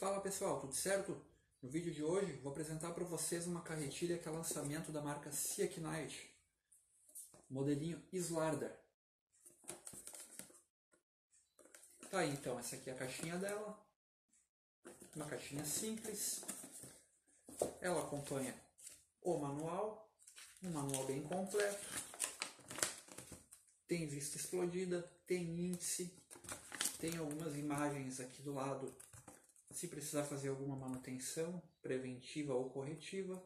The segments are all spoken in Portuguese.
Fala pessoal, tudo certo? No vídeo de hoje vou apresentar para vocês uma carretilha que é lançamento da marca Siak Knight, modelinho Slarder. Tá aí então, essa aqui é a caixinha dela, uma caixinha simples, ela acompanha o manual, um manual bem completo, tem vista explodida, tem índice, tem algumas imagens aqui do lado se precisar fazer alguma manutenção preventiva ou corretiva,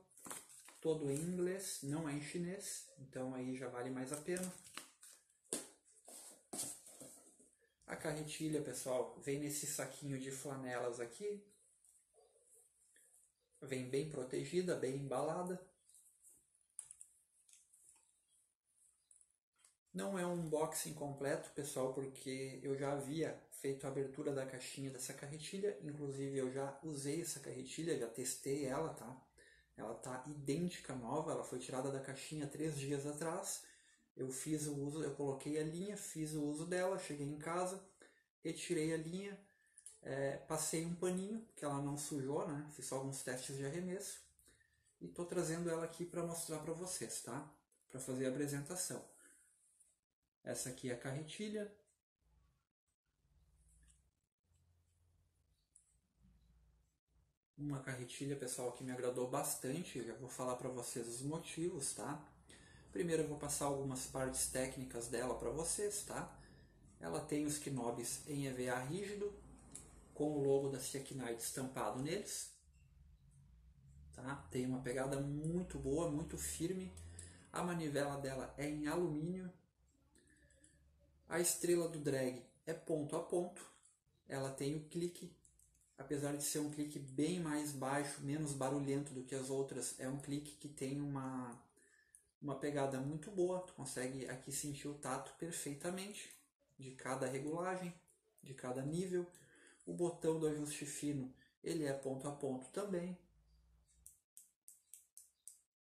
todo em inglês, não é em chinês, então aí já vale mais a pena. A carretilha, pessoal, vem nesse saquinho de flanelas aqui. Vem bem protegida, bem embalada. Não é um unboxing completo, pessoal, porque eu já havia feito a abertura da caixinha dessa carretilha, inclusive eu já usei essa carretilha, já testei ela, tá? Ela tá idêntica nova, ela foi tirada da caixinha três dias atrás. Eu fiz o uso, eu coloquei a linha, fiz o uso dela, cheguei em casa, retirei a linha, é, passei um paninho, que ela não sujou, né? Fiz só alguns testes de arremesso. E tô trazendo ela aqui para mostrar para vocês, tá? Para fazer a apresentação. Essa aqui é a carretilha, uma carretilha, pessoal, que me agradou bastante. Eu vou falar para vocês os motivos, tá? Primeiro eu vou passar algumas partes técnicas dela para vocês, tá? Ela tem os knobs em EVA rígido, com o logo da Siak Knight estampado neles. Tá? Tem uma pegada muito boa, muito firme. A manivela dela é em alumínio. A estrela do drag é ponto a ponto. Ela tem o clique apesar de ser um clique bem mais baixo, menos barulhento do que as outras, é um clique que tem uma, uma pegada muito boa. Tu consegue aqui sentir o tato perfeitamente de cada regulagem, de cada nível. O botão do ajuste fino, ele é ponto a ponto também.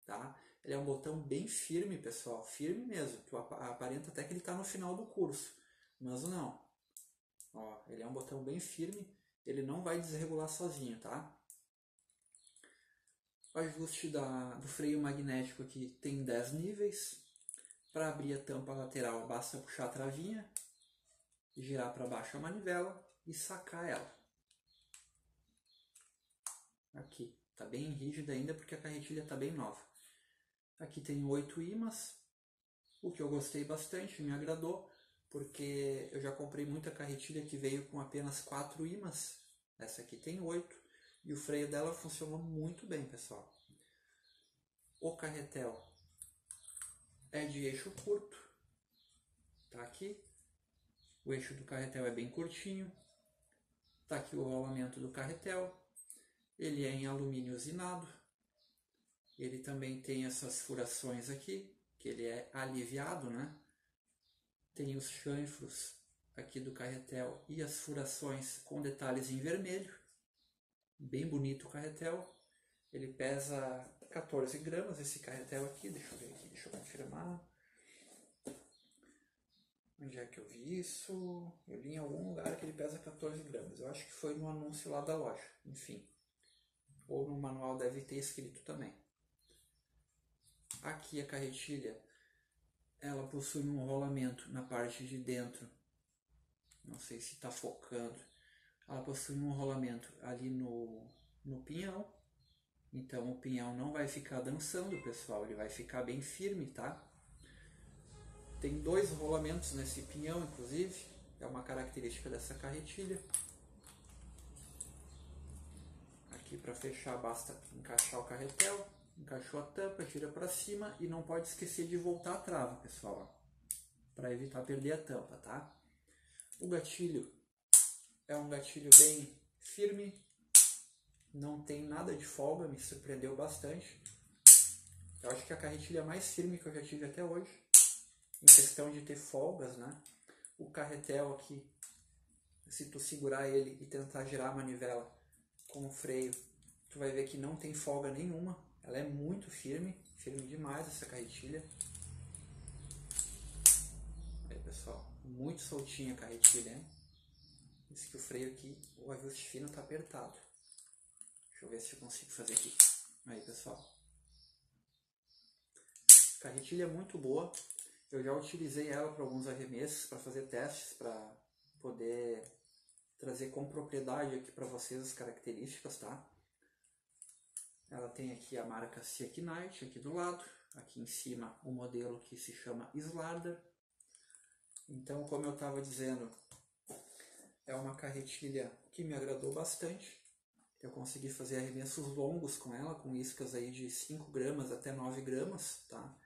Tá? Ele é um botão bem firme, pessoal, firme mesmo. Tu aparenta até que ele está no final do curso, mas não. Ó, ele é um botão bem firme ele não vai desregular sozinho, tá? O ajuste da, do freio magnético aqui tem 10 níveis. Para abrir a tampa lateral, basta puxar a travinha, girar para baixo a manivela e sacar ela. Aqui, tá bem rígida ainda porque a carretilha está bem nova. Aqui tem oito ímãs, o que eu gostei bastante, me agradou porque eu já comprei muita carretilha que veio com apenas quatro ímãs. Essa aqui tem oito e o freio dela funcionou muito bem, pessoal. O carretel é de eixo curto, tá aqui. O eixo do carretel é bem curtinho. Tá aqui o rolamento do carretel. Ele é em alumínio usinado. Ele também tem essas furações aqui, que ele é aliviado, né? tem os chanfros aqui do carretel e as furações com detalhes em vermelho. Bem bonito o carretel. Ele pesa 14 gramas esse carretel aqui. Deixa eu ver aqui, deixa eu confirmar. Onde é que eu vi isso? Eu li em algum lugar que ele pesa 14 gramas. Eu acho que foi no anúncio lá da loja. Enfim. Ou no manual deve ter escrito também. Aqui a carretilha ela possui um rolamento na parte de dentro. Não sei se está focando. Ela possui um rolamento ali no, no pinhão. Então o pinhão não vai ficar dançando, pessoal. Ele vai ficar bem firme, tá? Tem dois rolamentos nesse pinhão, inclusive. É uma característica dessa carretilha. Aqui para fechar basta encaixar o carretel. Encaixou a tampa, tira para cima e não pode esquecer de voltar a trava, pessoal, para evitar perder a tampa, tá? O gatilho é um gatilho bem firme, não tem nada de folga, me surpreendeu bastante. Eu acho que é a carretilha mais firme que eu já tive até hoje, em questão de ter folgas, né? O carretel aqui, se tu segurar ele e tentar girar a manivela com o freio, tu vai ver que não tem folga nenhuma, ela é muito firme, firme demais essa carretilha. Aí pessoal, muito soltinha a carretilha, hein? Diz que o freio aqui, o ajuste fino está apertado. Deixa eu ver se eu consigo fazer aqui. Aí, pessoal. Carretilha muito boa. Eu já utilizei ela para alguns arremessos, para fazer testes, para poder trazer com propriedade aqui para vocês as características, tá? Ela tem aqui a marca Siak Knight aqui do lado, aqui em cima o modelo que se chama Slarder. Então, como eu estava dizendo, é uma carretilha que me agradou bastante. Eu consegui fazer arremessos longos com ela, com iscas aí de 5 gramas até 9 gramas, tá?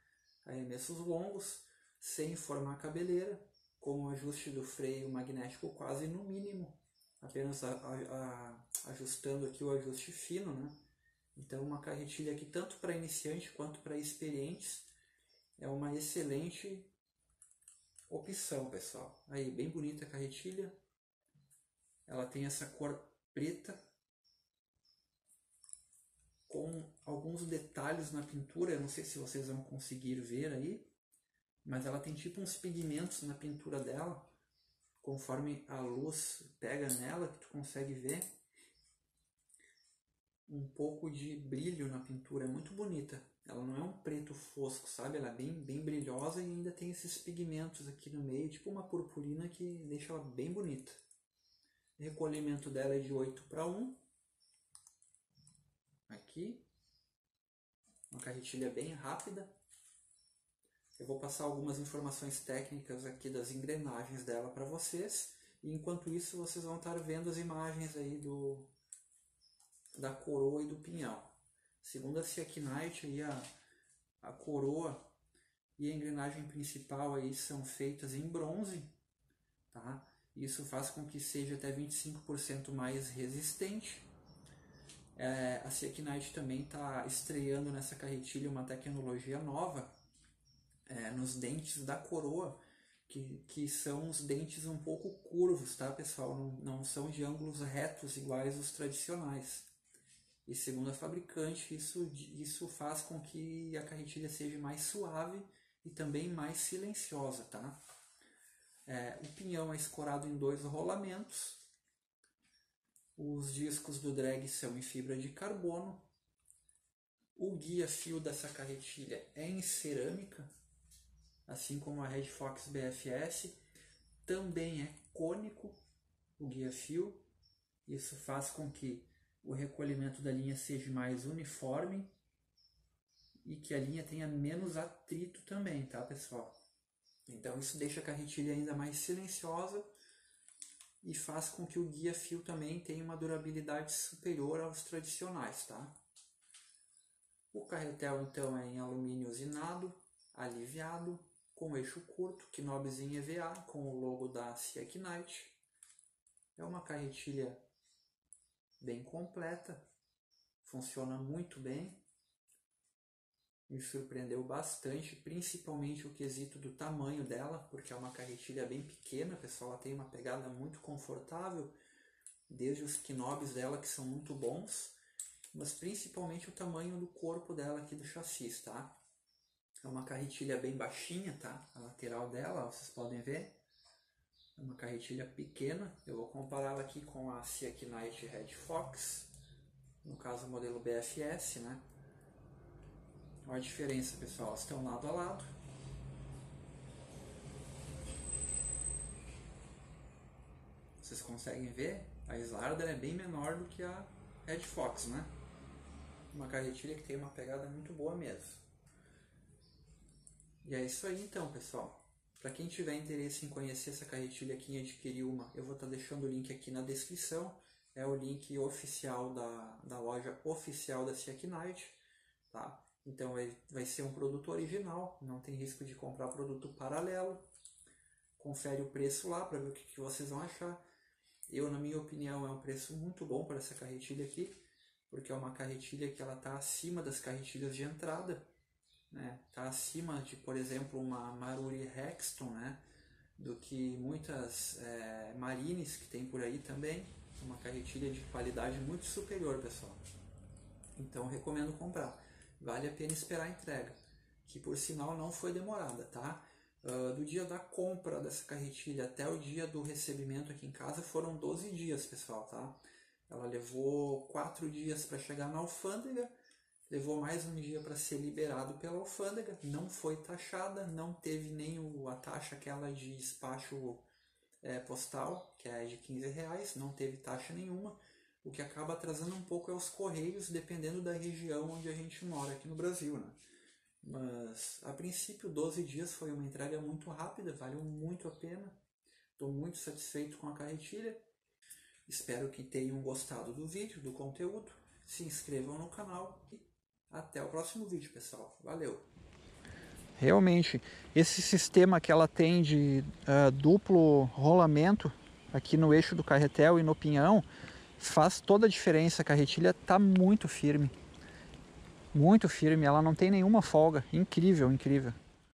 Arremessos longos, sem formar cabeleira, com o ajuste do freio magnético quase no mínimo, apenas a, a, a, ajustando aqui o ajuste fino, né? Então uma carretilha que tanto para iniciante quanto para experientes é uma excelente opção, pessoal. Aí, bem bonita a carretilha. Ela tem essa cor preta com alguns detalhes na pintura, eu não sei se vocês vão conseguir ver aí, mas ela tem tipo uns pigmentos na pintura dela, conforme a luz pega nela, que tu consegue ver um pouco de brilho na pintura, é muito bonita. Ela não é um preto fosco, sabe? Ela é bem, bem brilhosa e ainda tem esses pigmentos aqui no meio, tipo uma purpurina que deixa ela bem bonita. O recolhimento dela é de 8 para 1. Aqui. Uma carretilha bem rápida. Eu vou passar algumas informações técnicas aqui das engrenagens dela para vocês. E enquanto isso, vocês vão estar vendo as imagens aí do, da coroa e do pinhão. Segundo a Siak Knight, aí a, a coroa e a engrenagem principal aí são feitas em bronze, tá? Isso faz com que seja até 25% mais resistente. É, a Siak Knight também está estreando nessa carretilha uma tecnologia nova é, nos dentes da coroa, que, que são os dentes um pouco curvos, tá pessoal? Não, não são de ângulos retos iguais os tradicionais. E segundo a fabricante, isso, isso faz com que a carretilha seja mais suave e também mais silenciosa, tá? É, o pinhão é escorado em dois rolamentos. Os discos do drag são em fibra de carbono. O guia-fio dessa carretilha é em cerâmica, assim como a Red Fox BFS. Também é cônico o guia-fio. Isso faz com que o recolhimento da linha seja mais uniforme e que a linha tenha menos atrito também, tá pessoal? Então isso deixa a carretilha ainda mais silenciosa e faz com que o guia fio também tenha uma durabilidade superior aos tradicionais, tá? O carretel então é em alumínio usinado, aliviado, com eixo curto, em EVA, com o logo da Siak Knight. É uma carretilha bem completa, funciona muito bem. Me surpreendeu bastante, principalmente o quesito do tamanho dela, porque é uma carretilha bem pequena, pessoal, ela tem uma pegada muito confortável, desde os knobs dela que são muito bons, mas principalmente o tamanho do corpo dela aqui do chassi, tá? É uma carretilha bem baixinha, tá? A lateral dela, vocês podem ver. É uma carretilha pequena. Eu vou compará-la aqui com a Siak Knight Red Fox, no caso o modelo BFS, né? Olha a diferença, pessoal. Elas estão lado a lado. Vocês conseguem ver? A Slarder é bem menor do que a Red Fox, né? Uma carretilha que tem uma pegada muito boa mesmo. E é isso aí então, pessoal. Para quem tiver interesse em conhecer essa carretilha aqui e adquirir uma, eu vou estar tá deixando o link aqui na descrição. É o link oficial da, da loja oficial da Siak Knight, tá? Então vai, vai ser um produto original, não tem risco de comprar produto paralelo. Confere o preço lá para ver o que, que vocês vão achar. Eu, na minha opinião, é um preço muito bom para essa carretilha aqui, porque é uma carretilha que ela está acima das carretilhas de entrada né? Tá acima de, por exemplo, uma Maruri Hexton, né? Do que muitas é, Marines que tem por aí também. Uma carretilha de qualidade muito superior, pessoal. Então recomendo comprar. Vale a pena esperar a entrega, que por sinal não foi demorada, tá? Uh, do dia da compra dessa carretilha até o dia do recebimento aqui em casa foram 12 dias, pessoal, tá? Ela levou quatro dias para chegar na alfândega, levou mais um dia para ser liberado pela alfândega, não foi taxada, não teve nem a taxa aquela de despacho é, postal, que é de 15 reais, não teve taxa nenhuma, o que acaba atrasando um pouco é os correios, dependendo da região onde a gente mora aqui no Brasil, né? Mas a princípio 12 dias foi uma entrega muito rápida, valeu muito a pena. Estou muito satisfeito com a carretilha. Espero que tenham gostado do vídeo, do conteúdo. Se inscrevam no canal e até o próximo vídeo, pessoal. Valeu! Realmente, esse sistema que ela tem de uh, duplo rolamento aqui no eixo do carretel e no pinhão faz toda a diferença. A carretilha está muito firme. Muito firme, ela não tem nenhuma folga. Incrível, incrível.